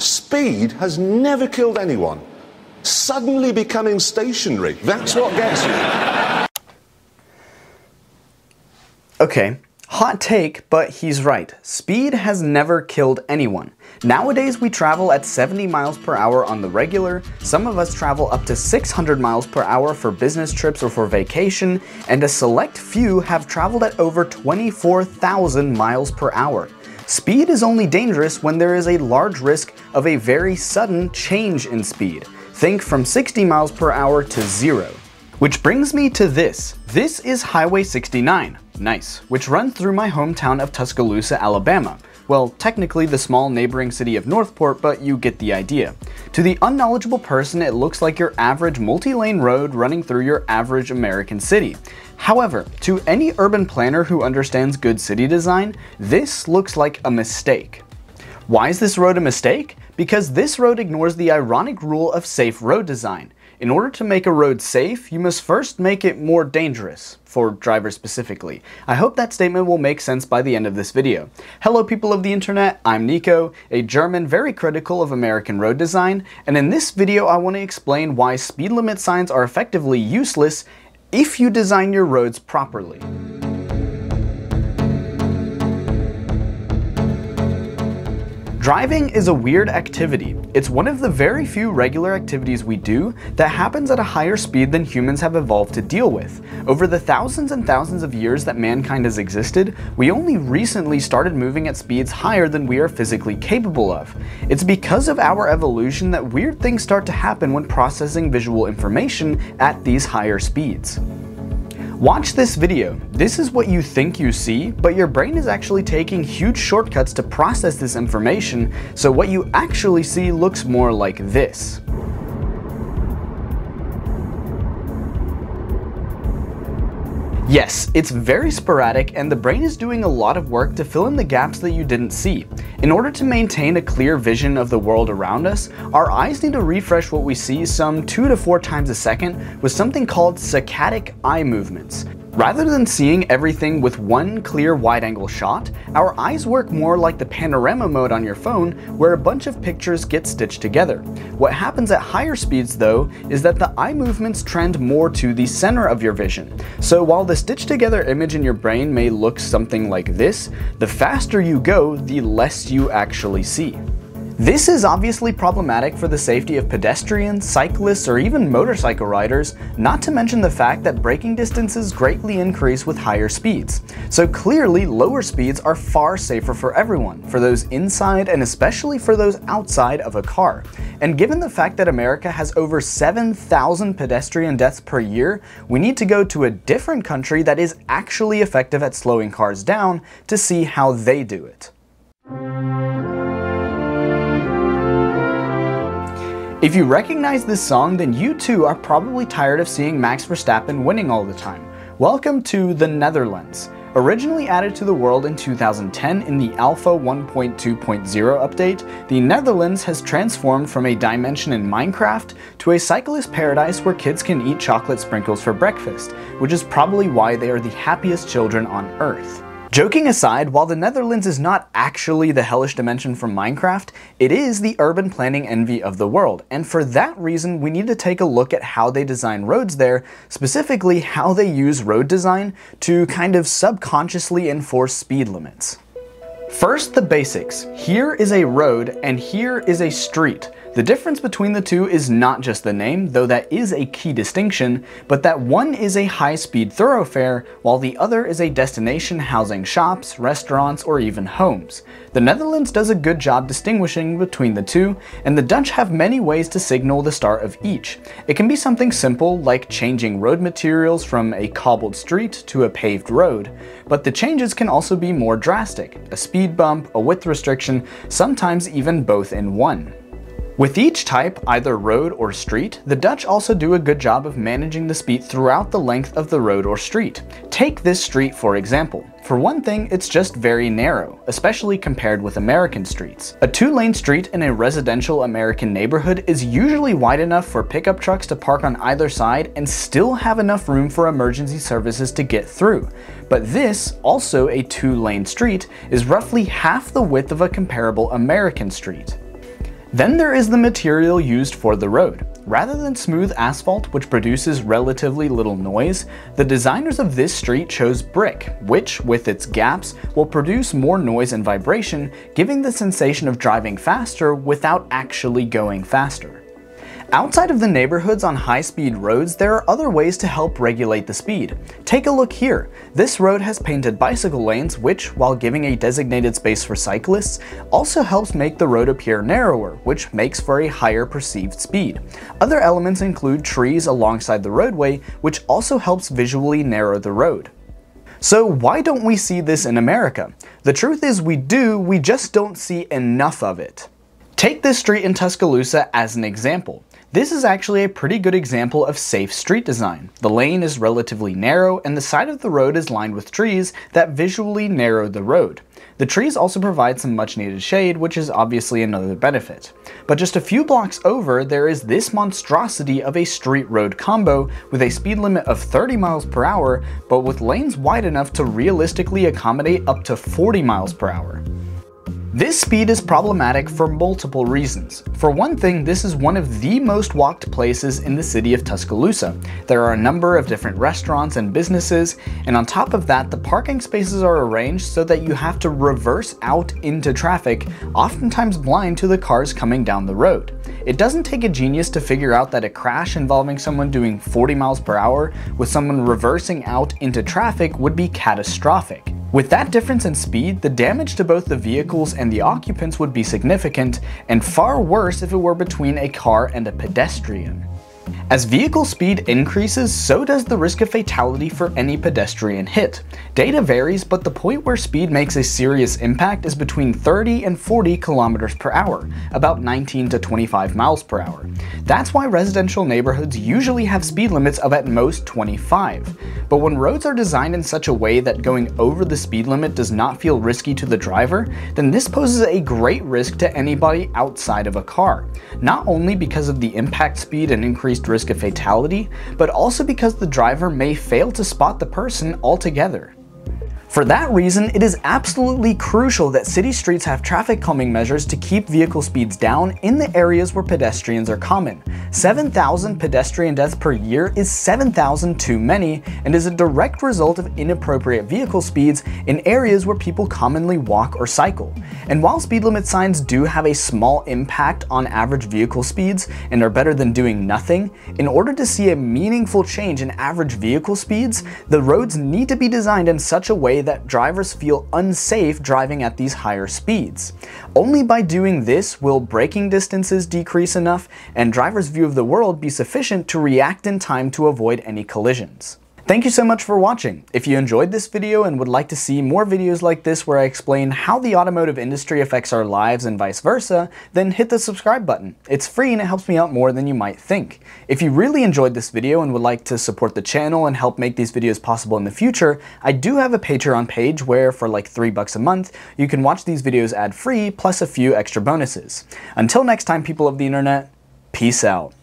Speed has never killed anyone. Suddenly becoming stationary, that's what gets you. Okay, hot take, but he's right. Speed has never killed anyone. Nowadays, we travel at 70 miles per hour on the regular, some of us travel up to 600 miles per hour for business trips or for vacation, and a select few have traveled at over 24,000 miles per hour. Speed is only dangerous when there is a large risk of a very sudden change in speed. Think from 60 miles per hour to zero. Which brings me to this. This is Highway 69, nice, which runs through my hometown of Tuscaloosa, Alabama. Well, technically the small neighboring city of Northport, but you get the idea. To the unknowledgeable person, it looks like your average multi-lane road running through your average American city. However, to any urban planner who understands good city design, this looks like a mistake. Why is this road a mistake? Because this road ignores the ironic rule of safe road design. In order to make a road safe, you must first make it more dangerous, for drivers specifically. I hope that statement will make sense by the end of this video. Hello people of the internet, I'm Nico, a German very critical of American road design, and in this video I want to explain why speed limit signs are effectively useless if you design your roads properly. Driving is a weird activity. It's one of the very few regular activities we do that happens at a higher speed than humans have evolved to deal with. Over the thousands and thousands of years that mankind has existed, we only recently started moving at speeds higher than we are physically capable of. It's because of our evolution that weird things start to happen when processing visual information at these higher speeds. Watch this video. This is what you think you see, but your brain is actually taking huge shortcuts to process this information, so what you actually see looks more like this. Yes, it's very sporadic and the brain is doing a lot of work to fill in the gaps that you didn't see. In order to maintain a clear vision of the world around us, our eyes need to refresh what we see some 2 to 4 times a second with something called saccadic eye movements. Rather than seeing everything with one clear wide-angle shot, our eyes work more like the panorama mode on your phone where a bunch of pictures get stitched together. What happens at higher speeds though is that the eye movements trend more to the center of your vision. So while the stitched together image in your brain may look something like this, the faster you go, the less you actually see. This is obviously problematic for the safety of pedestrians, cyclists, or even motorcycle riders, not to mention the fact that braking distances greatly increase with higher speeds. So clearly, lower speeds are far safer for everyone, for those inside and especially for those outside of a car. And given the fact that America has over 7,000 pedestrian deaths per year, we need to go to a different country that is actually effective at slowing cars down to see how they do it. If you recognize this song, then you too are probably tired of seeing Max Verstappen winning all the time. Welcome to the Netherlands. Originally added to the world in 2010 in the Alpha 1.2.0 update, the Netherlands has transformed from a dimension in Minecraft to a cyclist paradise where kids can eat chocolate sprinkles for breakfast, which is probably why they are the happiest children on Earth. Joking aside, while the Netherlands is not actually the hellish dimension from Minecraft, it is the urban planning envy of the world, and for that reason we need to take a look at how they design roads there, specifically how they use road design to kind of subconsciously enforce speed limits. First, the basics. Here is a road and here is a street. The difference between the two is not just the name, though that is a key distinction, but that one is a high-speed thoroughfare, while the other is a destination housing shops, restaurants, or even homes. The Netherlands does a good job distinguishing between the two, and the Dutch have many ways to signal the start of each. It can be something simple like changing road materials from a cobbled street to a paved road, but the changes can also be more drastic, a speed bump, a width restriction, sometimes even both in one. With each type, either road or street, the Dutch also do a good job of managing the speed throughout the length of the road or street. Take this street for example. For one thing, it's just very narrow, especially compared with American streets. A two-lane street in a residential American neighborhood is usually wide enough for pickup trucks to park on either side and still have enough room for emergency services to get through. But this, also a two-lane street, is roughly half the width of a comparable American street. Then there is the material used for the road. Rather than smooth asphalt, which produces relatively little noise, the designers of this street chose brick, which, with its gaps, will produce more noise and vibration, giving the sensation of driving faster without actually going faster. Outside of the neighborhoods on high-speed roads, there are other ways to help regulate the speed. Take a look here. This road has painted bicycle lanes, which, while giving a designated space for cyclists, also helps make the road appear narrower, which makes for a higher perceived speed. Other elements include trees alongside the roadway, which also helps visually narrow the road. So why don't we see this in America? The truth is we do, we just don't see enough of it. Take this street in Tuscaloosa as an example. This is actually a pretty good example of safe street design. The lane is relatively narrow and the side of the road is lined with trees that visually narrow the road. The trees also provide some much needed shade, which is obviously another benefit. But just a few blocks over, there is this monstrosity of a street road combo with a speed limit of 30 miles per hour, but with lanes wide enough to realistically accommodate up to 40 miles per hour. This speed is problematic for multiple reasons. For one thing, this is one of the most walked places in the city of Tuscaloosa. There are a number of different restaurants and businesses, and on top of that, the parking spaces are arranged so that you have to reverse out into traffic, oftentimes blind to the cars coming down the road. It doesn't take a genius to figure out that a crash involving someone doing 40 miles per hour with someone reversing out into traffic would be catastrophic. With that difference in speed, the damage to both the vehicles and the occupants would be significant, and far worse if it were between a car and a pedestrian. As vehicle speed increases, so does the risk of fatality for any pedestrian hit. Data varies, but the point where speed makes a serious impact is between 30 and 40 kilometers per hour, about 19 to 25 miles per hour. That's why residential neighborhoods usually have speed limits of at most 25. But when roads are designed in such a way that going over the speed limit does not feel risky to the driver, then this poses a great risk to anybody outside of a car. Not only because of the impact speed and increased risk risk of fatality, but also because the driver may fail to spot the person altogether. For that reason, it is absolutely crucial that city streets have traffic calming measures to keep vehicle speeds down in the areas where pedestrians are common. 7,000 pedestrian deaths per year is 7,000 too many and is a direct result of inappropriate vehicle speeds in areas where people commonly walk or cycle. And while speed limit signs do have a small impact on average vehicle speeds and are better than doing nothing, in order to see a meaningful change in average vehicle speeds, the roads need to be designed in such a way that drivers feel unsafe driving at these higher speeds. Only by doing this will braking distances decrease enough and drivers' view of the world be sufficient to react in time to avoid any collisions. Thank you so much for watching. If you enjoyed this video and would like to see more videos like this where I explain how the automotive industry affects our lives and vice versa, then hit the subscribe button. It's free and it helps me out more than you might think. If you really enjoyed this video and would like to support the channel and help make these videos possible in the future, I do have a Patreon page where for like 3 bucks a month, you can watch these videos ad-free plus a few extra bonuses. Until next time people of the internet, peace out.